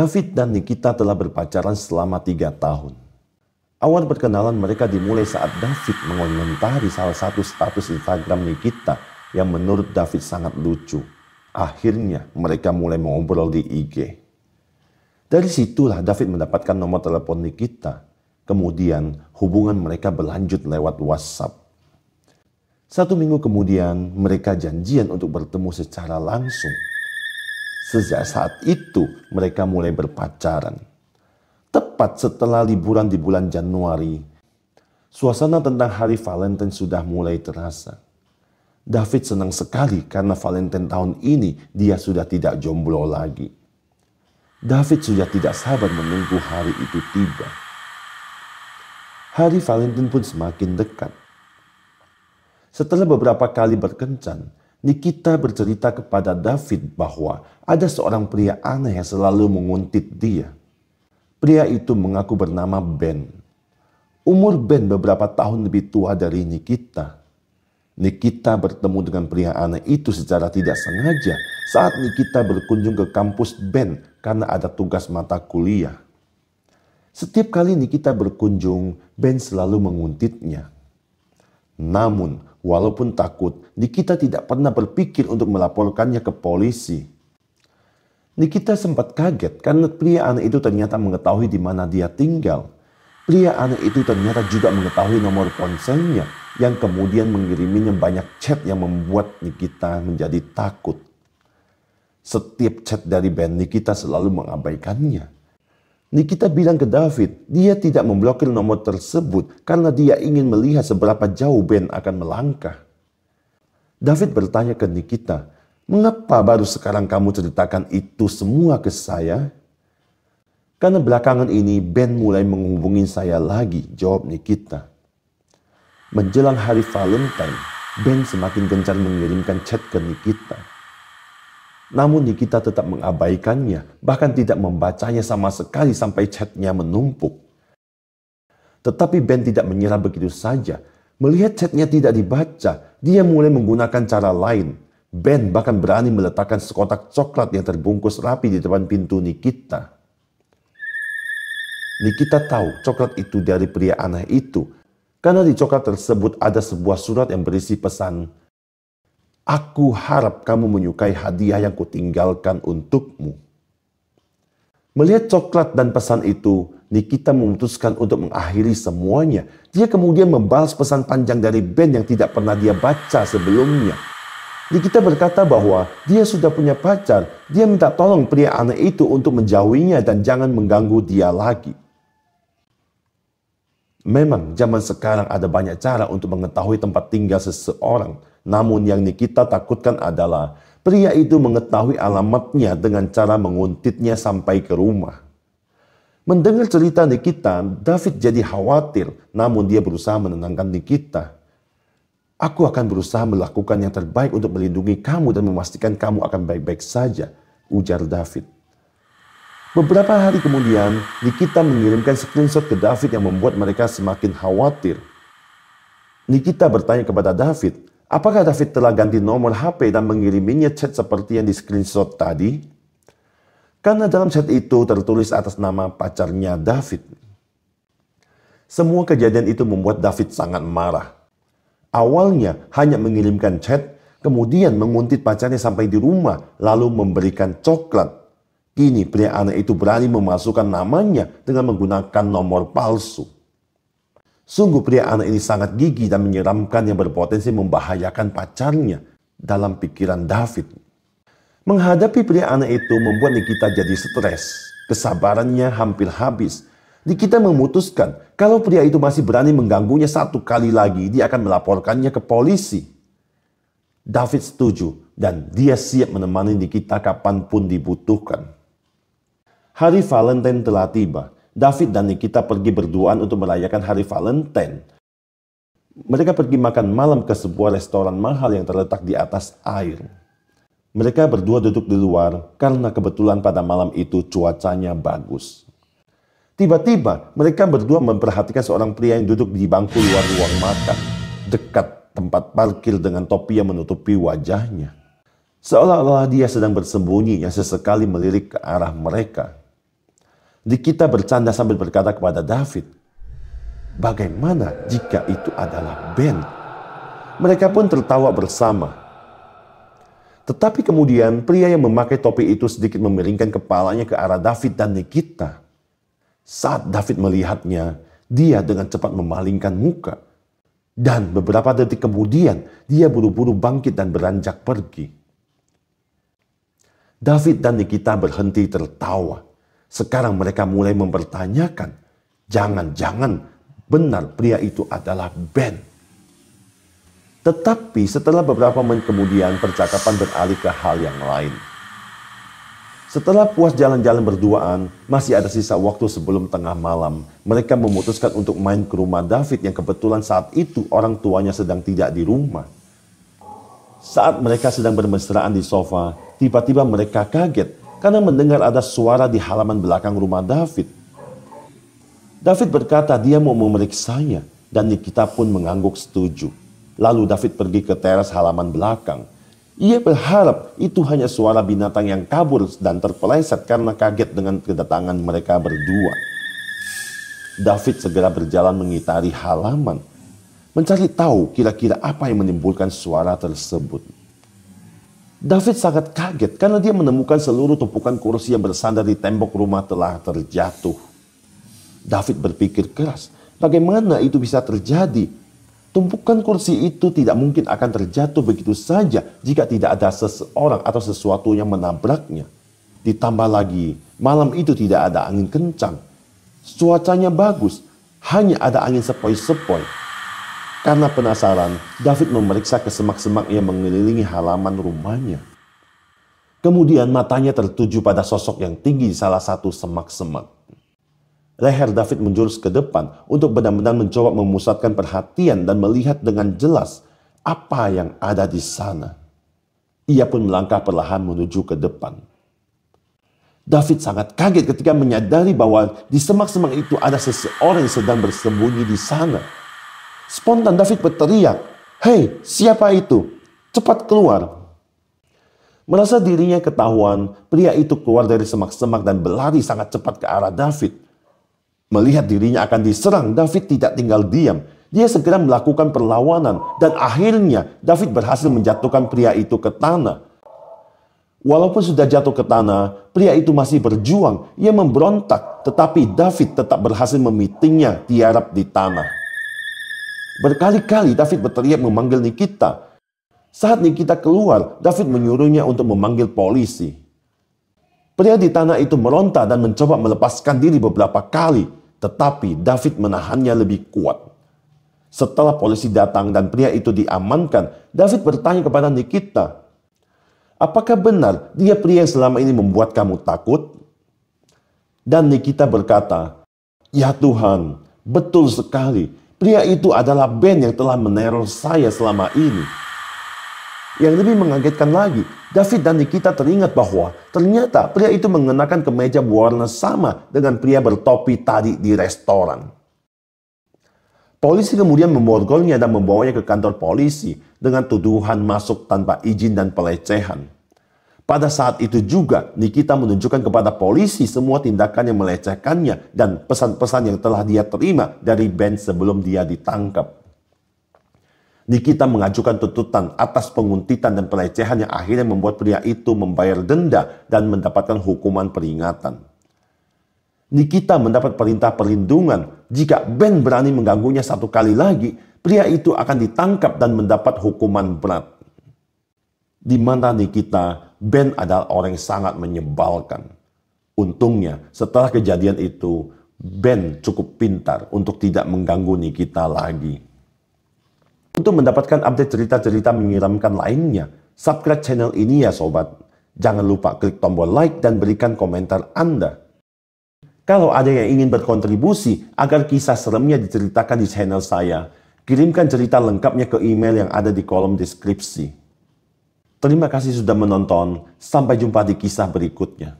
David dan Nikita telah berpacaran selama tiga tahun. Awal perkenalan mereka dimulai saat David mengomentari salah satu status Instagram Nikita yang menurut David sangat lucu. Akhirnya mereka mulai mengobrol di IG. Dari situlah David mendapatkan nomor telepon Nikita. Kemudian hubungan mereka berlanjut lewat WhatsApp. Satu minggu kemudian mereka janjian untuk bertemu secara langsung. Sejak saat itu mereka mulai berpacaran. Tepat setelah liburan di bulan Januari, suasana tentang hari Valentine sudah mulai terasa. David senang sekali karena Valentine tahun ini dia sudah tidak jomblo lagi. David sudah tidak sabar menunggu hari itu tiba. Hari Valentine pun semakin dekat. Setelah beberapa kali berkencan, Nikita bercerita kepada David bahwa ada seorang pria aneh yang selalu menguntit dia. Pria itu mengaku bernama Ben. Umur Ben beberapa tahun lebih tua dari Nikita. Nikita bertemu dengan pria aneh itu secara tidak sengaja saat Nikita berkunjung ke kampus Ben karena ada tugas mata kuliah. Setiap kali Nikita berkunjung, Ben selalu menguntitnya. Namun, Walaupun takut, Nikita tidak pernah berpikir untuk melaporkannya ke polisi. Nikita sempat kaget karena pria aneh itu ternyata mengetahui di mana dia tinggal. Pria aneh itu ternyata juga mengetahui nomor ponselnya yang kemudian mengiriminya banyak chat yang membuat Nikita menjadi takut. Setiap chat dari Ben Nikita selalu mengabaikannya. Nikita bilang ke David, dia tidak memblokir nomor tersebut karena dia ingin melihat seberapa jauh Ben akan melangkah. David bertanya ke Nikita, mengapa baru sekarang kamu ceritakan itu semua ke saya? Karena belakangan ini Ben mulai menghubungi saya lagi, jawab Nikita. Menjelang hari Valentine, Ben semakin gencar mengirimkan chat ke Nikita. Namun Nikita tetap mengabaikannya, bahkan tidak membacanya sama sekali sampai chatnya menumpuk. Tetapi Ben tidak menyerah begitu saja. Melihat chatnya tidak dibaca, dia mulai menggunakan cara lain. Ben bahkan berani meletakkan sekotak coklat yang terbungkus rapi di depan pintu Nikita. Nikita tahu coklat itu dari pria aneh itu, karena di coklat tersebut ada sebuah surat yang berisi pesan, Aku harap kamu menyukai hadiah yang kutinggalkan untukmu. Melihat coklat dan pesan itu, Nikita memutuskan untuk mengakhiri semuanya. Dia kemudian membalas pesan panjang dari Ben yang tidak pernah dia baca sebelumnya. Nikita berkata bahwa dia sudah punya pacar. Dia minta tolong pria aneh itu untuk menjauhinya dan jangan mengganggu dia lagi. Memang zaman sekarang ada banyak cara untuk mengetahui tempat tinggal seseorang. Namun yang Nikita takutkan adalah pria itu mengetahui alamatnya dengan cara menguntitnya sampai ke rumah. Mendengar cerita Nikita, David jadi khawatir, namun dia berusaha menenangkan Nikita. Aku akan berusaha melakukan yang terbaik untuk melindungi kamu dan memastikan kamu akan baik-baik saja, ujar David. Beberapa hari kemudian, Nikita mengirimkan screenshot ke David yang membuat mereka semakin khawatir. Nikita bertanya kepada David, Apakah David telah ganti nomor HP dan mengiriminya chat seperti yang di screenshot tadi? Karena dalam chat itu tertulis atas nama pacarnya David. Semua kejadian itu membuat David sangat marah. Awalnya hanya mengirimkan chat, kemudian menguntit pacarnya sampai di rumah, lalu memberikan coklat. Kini pria aneh itu berani memasukkan namanya dengan menggunakan nomor palsu. Sungguh pria anak ini sangat gigih dan menyeramkan yang berpotensi membahayakan pacarnya dalam pikiran David. Menghadapi pria anak itu membuat Nikita jadi stres. Kesabarannya hampir habis. Nikita memutuskan kalau pria itu masih berani mengganggunya satu kali lagi, dia akan melaporkannya ke polisi. David setuju dan dia siap menemani Nikita kapan pun dibutuhkan. Hari Valentine telah tiba David dan Nikita pergi berduaan untuk merayakan hari Valentine. Mereka pergi makan malam ke sebuah restoran mahal yang terletak di atas air. Mereka berdua duduk di luar karena kebetulan pada malam itu cuacanya bagus. Tiba-tiba mereka berdua memperhatikan seorang pria yang duduk di bangku luar ruang makan, dekat tempat parkir dengan topi yang menutupi wajahnya. Seolah-olah dia sedang bersembunyi yang sesekali melirik ke arah mereka. Nikita bercanda sambil berkata kepada David, Bagaimana jika itu adalah Ben? Mereka pun tertawa bersama. Tetapi kemudian pria yang memakai topi itu sedikit memiringkan kepalanya ke arah David dan Nikita. Saat David melihatnya, dia dengan cepat memalingkan muka. Dan beberapa detik kemudian, dia buru-buru bangkit dan beranjak pergi. David dan Nikita berhenti tertawa. Sekarang mereka mulai mempertanyakan, jangan-jangan benar pria itu adalah Ben. Tetapi setelah beberapa menit kemudian percakapan beralih ke hal yang lain. Setelah puas jalan-jalan berduaan, masih ada sisa waktu sebelum tengah malam. Mereka memutuskan untuk main ke rumah David yang kebetulan saat itu orang tuanya sedang tidak di rumah. Saat mereka sedang bermesraan di sofa, tiba-tiba mereka kaget karena mendengar ada suara di halaman belakang rumah David. David berkata dia mau memeriksanya dan Nikita pun mengangguk setuju. Lalu David pergi ke teras halaman belakang. Ia berharap itu hanya suara binatang yang kabur dan terpeleset karena kaget dengan kedatangan mereka berdua. David segera berjalan mengitari halaman, mencari tahu kira-kira apa yang menimbulkan suara tersebut. David sangat kaget karena dia menemukan seluruh tumpukan kursi yang bersandar di tembok rumah telah terjatuh. David berpikir keras, bagaimana itu bisa terjadi? Tumpukan kursi itu tidak mungkin akan terjatuh begitu saja jika tidak ada seseorang atau sesuatu yang menabraknya. Ditambah lagi, malam itu tidak ada angin kencang. Cuacanya bagus, hanya ada angin sepoi-sepoi. Karena penasaran, David memeriksa ke semak-semak yang mengelilingi halaman rumahnya. Kemudian matanya tertuju pada sosok yang tinggi di salah satu semak-semak. Leher David menjurus ke depan untuk benar-benar mencoba memusatkan perhatian dan melihat dengan jelas apa yang ada di sana. Ia pun melangkah perlahan menuju ke depan. David sangat kaget ketika menyadari bahwa di semak-semak itu ada seseorang yang sedang bersembunyi di sana. Spontan David berteriak, Hei, siapa itu? Cepat keluar. Merasa dirinya ketahuan, pria itu keluar dari semak-semak dan berlari sangat cepat ke arah David. Melihat dirinya akan diserang, David tidak tinggal diam. Dia segera melakukan perlawanan dan akhirnya David berhasil menjatuhkan pria itu ke tanah. Walaupun sudah jatuh ke tanah, pria itu masih berjuang. Ia memberontak, tetapi David tetap berhasil memitingnya tiarap di tanah. Berkali-kali David berteriak memanggil Nikita. Saat Nikita keluar, David menyuruhnya untuk memanggil polisi. Pria di tanah itu meronta dan mencoba melepaskan diri beberapa kali, tetapi David menahannya lebih kuat. Setelah polisi datang dan pria itu diamankan, David bertanya kepada Nikita, Apakah benar dia pria yang selama ini membuat kamu takut? Dan Nikita berkata, Ya Tuhan, betul sekali. Pria itu adalah Ben yang telah meneror saya selama ini. Yang lebih mengagetkan lagi, David dan Nikita teringat bahwa ternyata pria itu mengenakan kemeja berwarna sama dengan pria bertopi tadi di restoran. Polisi kemudian memborgolnya dan membawanya ke kantor polisi dengan tuduhan masuk tanpa izin dan pelecehan. Pada saat itu juga Nikita menunjukkan kepada polisi semua tindakan yang melecehkannya dan pesan-pesan yang telah dia terima dari Ben sebelum dia ditangkap. Nikita mengajukan tuntutan atas penguntitan dan pelecehan yang akhirnya membuat pria itu membayar denda dan mendapatkan hukuman peringatan. Nikita mendapat perintah perlindungan. Jika Ben berani mengganggunya satu kali lagi, pria itu akan ditangkap dan mendapat hukuman berat. Di mana Nikita, Ben adalah orang yang sangat menyebalkan. Untungnya, setelah kejadian itu, Ben cukup pintar untuk tidak mengganggu Nikita lagi. Untuk mendapatkan update cerita-cerita menyiramkan lainnya, subscribe channel ini ya sobat. Jangan lupa klik tombol like dan berikan komentar Anda. Kalau ada yang ingin berkontribusi agar kisah seremnya diceritakan di channel saya, kirimkan cerita lengkapnya ke email yang ada di kolom deskripsi. Terima kasih sudah menonton, sampai jumpa di kisah berikutnya.